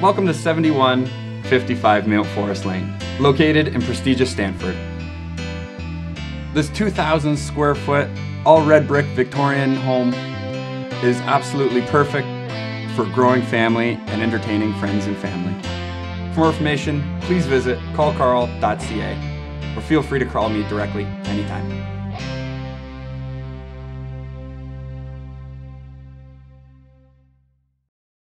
Welcome to 7155 Mount Forest Lane, located in prestigious Stamford. This 2,000 square foot, all red brick Victorian home is absolutely perfect for growing family and entertaining friends and family. For more information, please visit callkarl.ca or feel free to call me directly anytime.